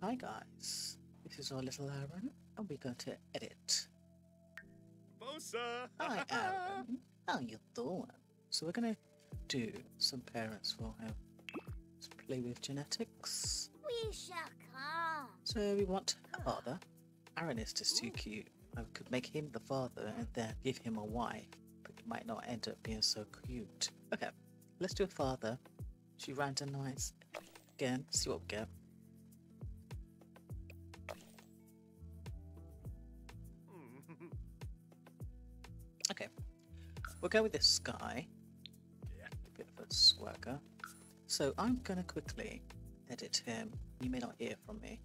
Hi guys, this is our little Aron, and we're going to edit. Bosa! Hi Aron, how you doing? So we're gonna do some parents for him. Let's play with genetics. We shall come. So we want a father. Aron is just too cute. I could make him the father and then give him a wife, but it might not end up being so cute. Okay, let's do a father. She randomize again, see what we get. Okay, we'll go with this guy. A bit of a swagger. So I'm gonna quickly edit him. You may not hear from me.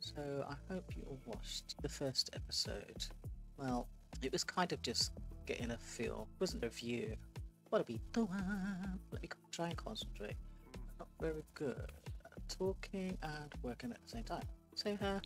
So I hope you all watched the first episode. Well, it was kind of just getting a feel. It wasn't a review. What are we doing? Let me try and concentrate. I'm not very good at talking and working at the same time. Same here.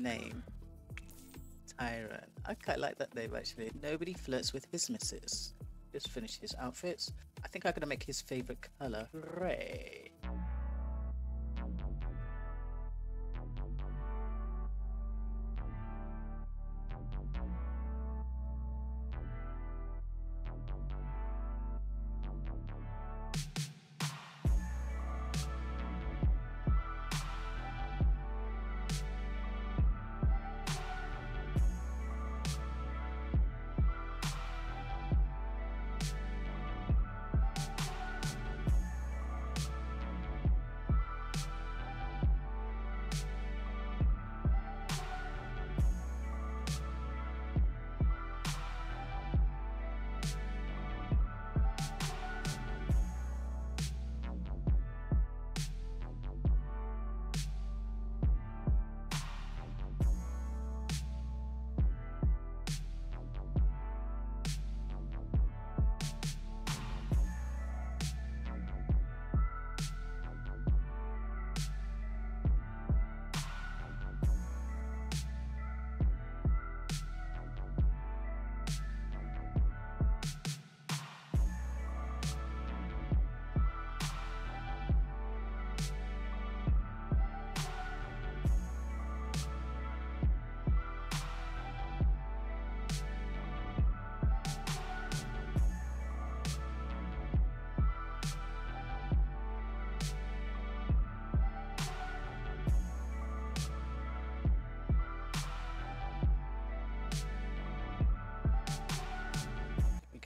Name. Tyrant. I quite like that name actually. Nobody flirts with his missus. Just finish his outfits. I think I'm gonna make his favorite color gray.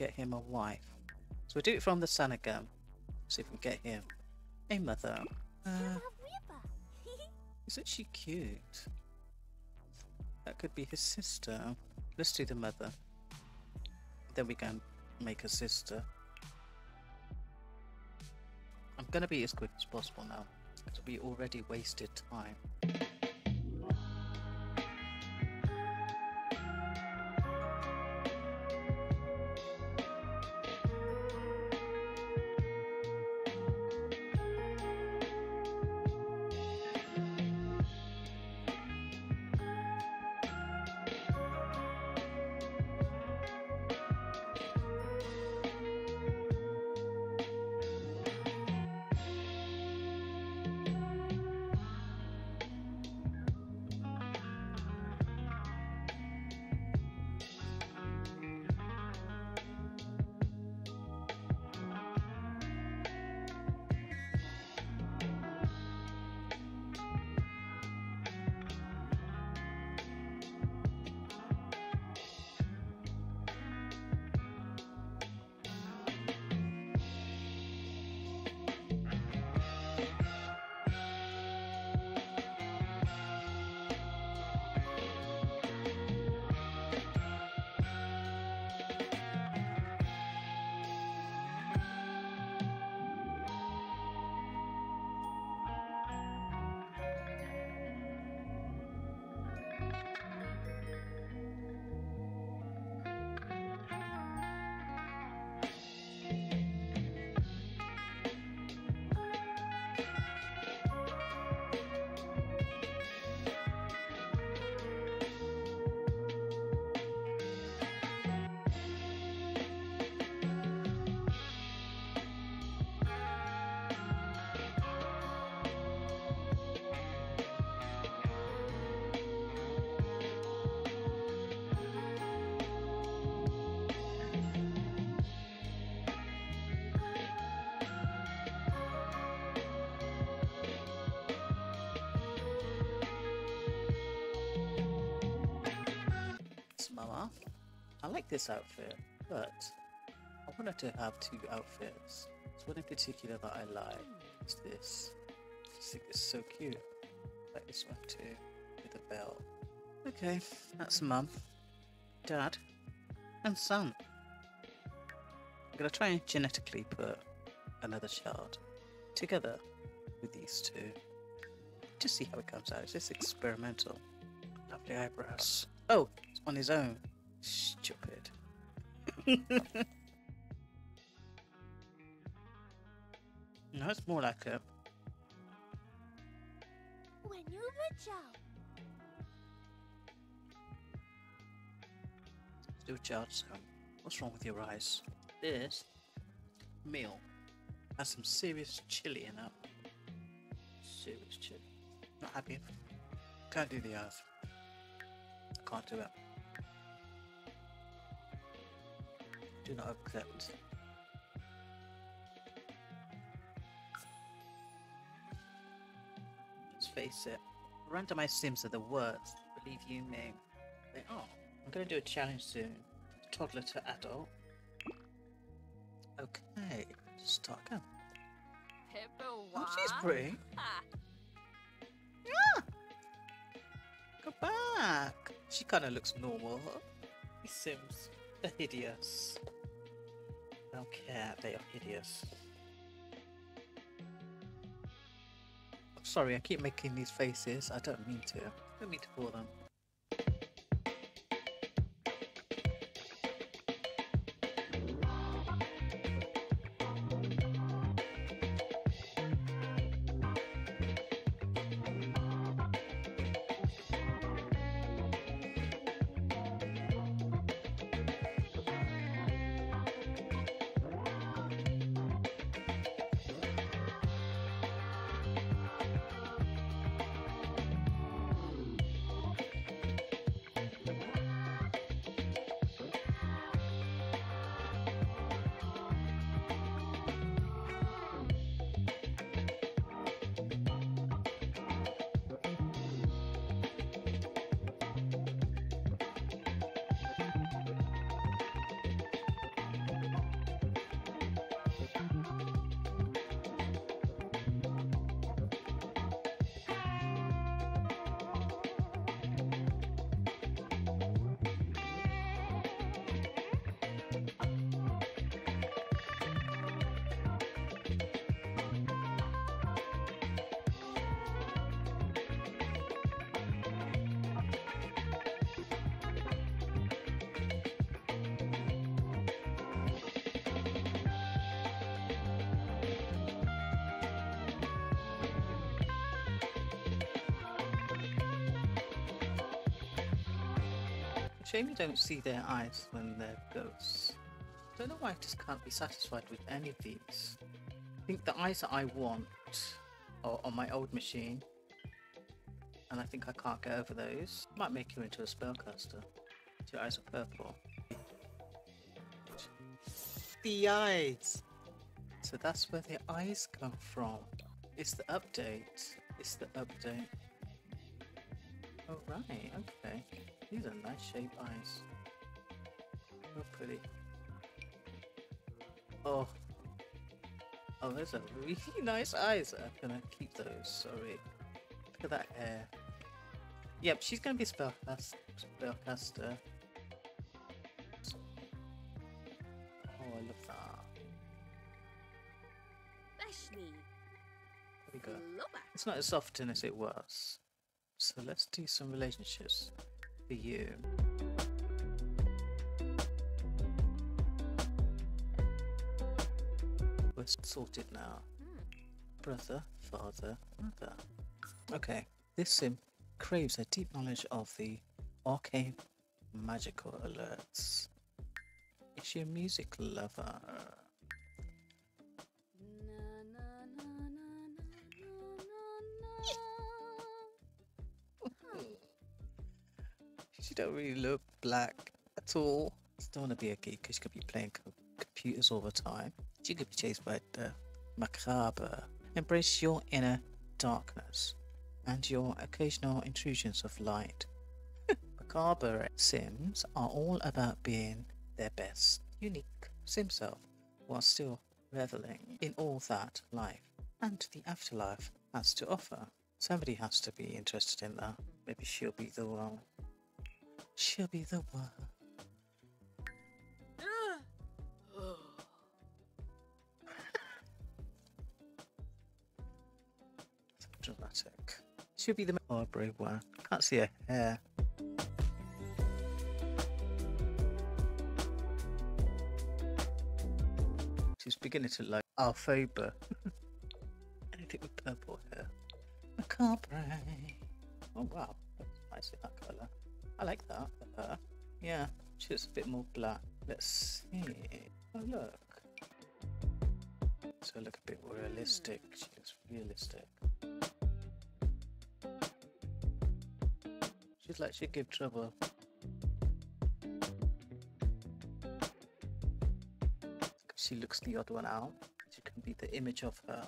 Get him a wife. So we do it from the Sanagam. See if we can get him a mother. Uh, isn't she cute? That could be his sister. Let's do the mother. Then we can make a sister. I'm gonna be as quick as possible now, because we already wasted time. I like this outfit, but I wanted to have two outfits. One in particular that I like. It's this. I think it's so cute. I like this one too, with the belt. Okay, that's mum, dad, and son. I'm gonna try and genetically put another child together with these two. Just see how it comes out. It's just experimental. Lovely eyebrows. Oh, it's on his own. Stupid. no, it's more like a. When you were child. Do a child. What's wrong with your eyes? This meal has some serious chili in it. Serious chili. Not happy. Can't do the earth. I can't do it. Do not accept. Let's face it. Randomized sims are the worst. Believe you me. They are. I'm gonna do a challenge soon. Toddler to adult. Okay, start again. Oh, she's pretty. Yeah. Go back. She kind of looks normal. These Sims are hideous. I don't care. They are hideous. Sorry, I keep making these faces. I don't mean to. I don't mean to bore them. Shame you don't see their eyes when they're ghosts. Don't know why I just can't be satisfied with any of these. I think the eyes that I want are on my old machine. And I think I can't get over those. Might make you into a spellcaster. Your eyes are purple. The eyes! So that's where the eyes come from. It's the update. It's the update. Alright, okay. These are nice shaped eyes. Oh pretty. Oh. Oh, those are really nice eyes. I'm gonna keep those, sorry. Look at that hair. Yep, she's gonna be spellcast spellcaster. Oh, I love that. There we go. It's not as often as it was. So let's do some relationships for you. We're sorted now. Hmm. Brother, father, mother. Okay, this sim craves a deep knowledge of the arcane magical alerts. Is she a music lover? She don't really look black at all. She don't want to be a geek because she could be playing co- computers all the time. She could be chased by the macabre. Embrace your inner darkness and your occasional intrusions of light. Macabre Sims are all about being their best, unique sim self, while still reveling in all that life and the afterlife has to offer. Somebody has to be interested in that. Maybe she'll be the one. She'll be the one. So dramatic. She'll be the oh, macabre one. Can't see her hair. She's beginning to like Alphoba. Anything with purple hair. Macabre. Oh wow, that's nice in that. I like that her. Yeah, she's a bit more black. Let's see. Oh look. So look a bit more realistic. She looks realistic. She's like she'd give trouble. She looks the odd one out. She can be the image of her.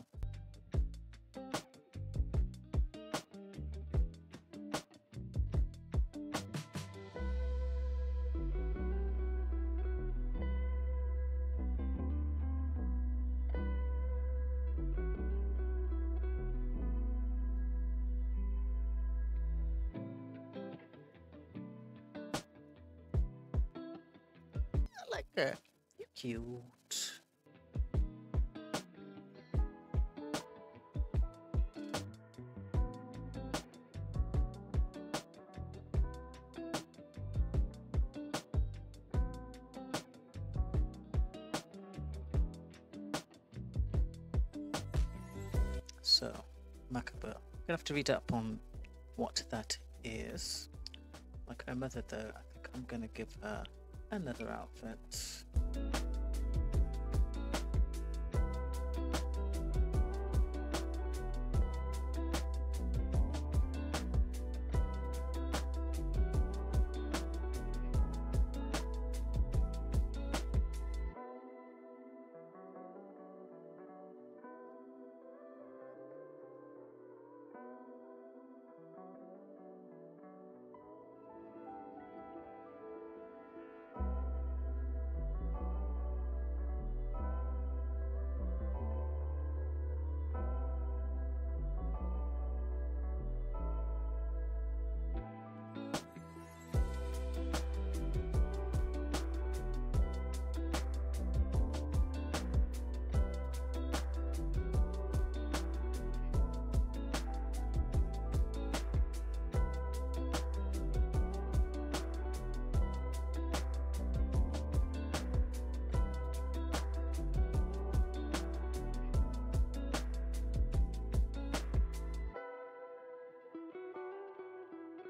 Like her. You're cute. So, Macabre. I'm Gonna have to read up on what that is. Like her mother, though, I think I'm gonna give her another outfit.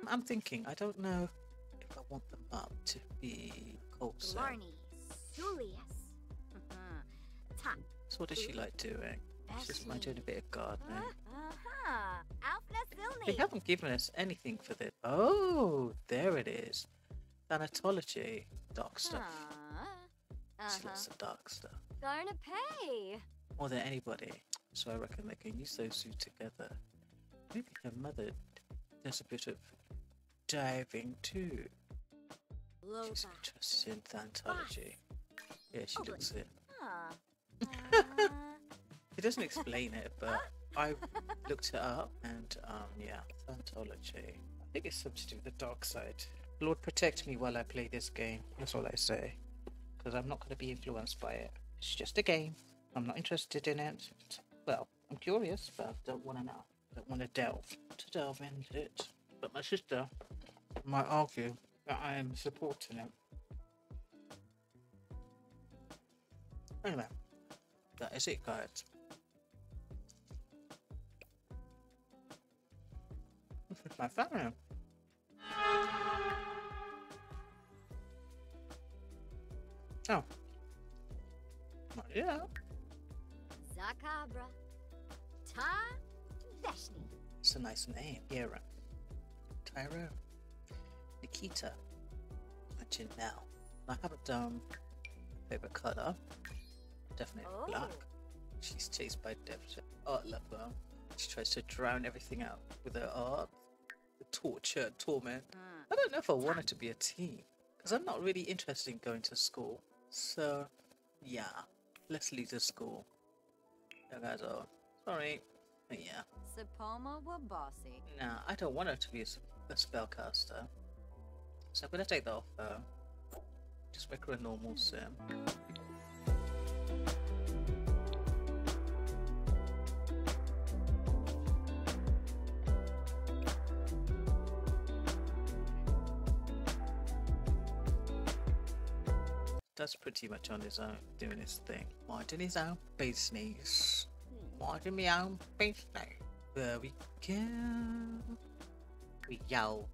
I'm thinking, I don't know if I want them up to be Colson. Blarney, Julius. Ta. So what does she like doing? She's mind doing a bit of gardening. Uh-huh. They haven't given us anything for this. Oh, there it is. Thanatology. Dark stuff. Uh-huh. loves the dark stuff. Gonna pay. More than anybody. So I reckon they can use those two together. Maybe her mother does a bit of diving too. She's interested in Thantology. Yeah, she Oh, looks it. Huh. It doesn't explain it, but I looked it up and um yeah, Thantology. I think it's something to do with the dark side. Lord protect me while I play this game. That's all I say. Because I'm not going to be influenced by it. It's just a game. I'm not interested in it. Well, I'm curious, but I don't want to know. I don't want to delve to delve into it. But my sister might argue that I am supporting it. Anyway, that is it, guys. This is my family. Oh. Yet. Zakabra. Ta. Veshni. It's a nice name. Hera. Tyro. Nikita. And Janelle. I have a dumb favorite color. Definitely Oh. black. She's chased by Death. Art lover. She tries to drown everything out with her art. The torture, torment. Uh, I don't know if I want it to be a team because I'm not really interested in going to school. So, yeah, let's leave the school. You guys are sorry, but yeah. Sapoma were bossy. Nah, I don't want her to be a spellcaster. So I'm gonna take that off her. Just make her a normal sim. That's pretty much on his own, doing his thing. Minding his own business. Minding my own business. There we go. We go.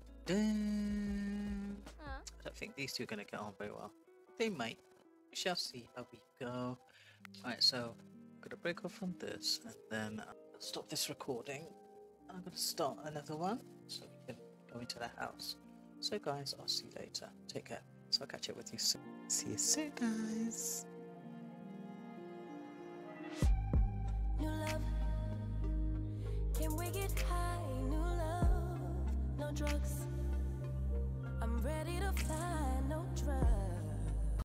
I don't think these two are going to get on very well. They might. We shall see how we go. Alright, so I'm going to break off from this and then uh, stop this recording. I'm going to start another one so we can go into the house. So, guys, I'll see you later. Take care. So, I'll catch up with you soon. See you soon, guys. Drugs ready to fly, no drugs.